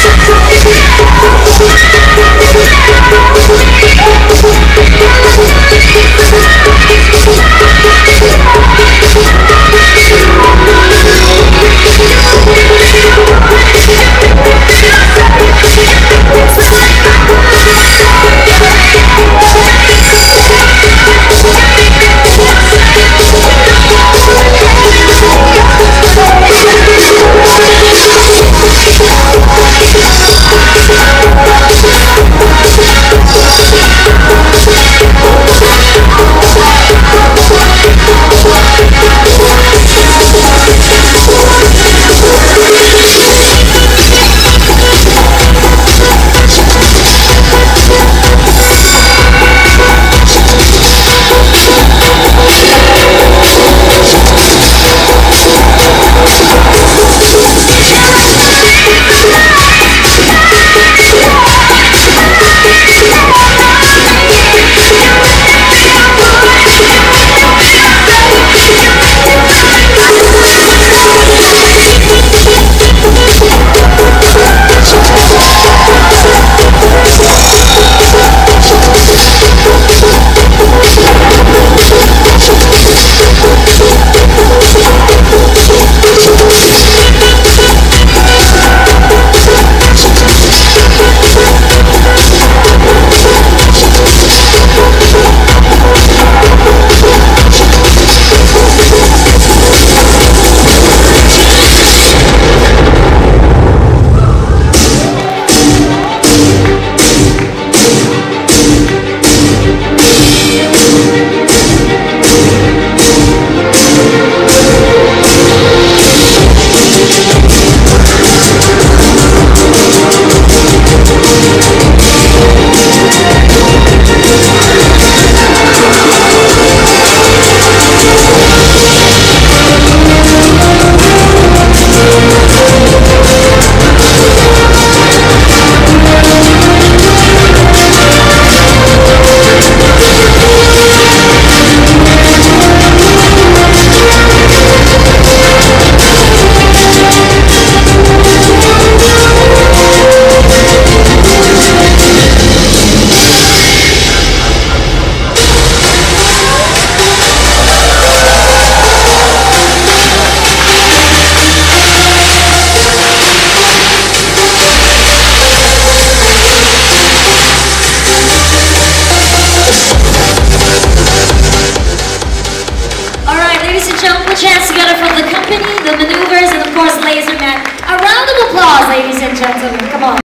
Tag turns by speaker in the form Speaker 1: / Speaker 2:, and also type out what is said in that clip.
Speaker 1: Yeah!
Speaker 2: film, which has together from the company, the Manoeuvres, and of course Laserman. A round of applause, ladies and gentlemen. Come on.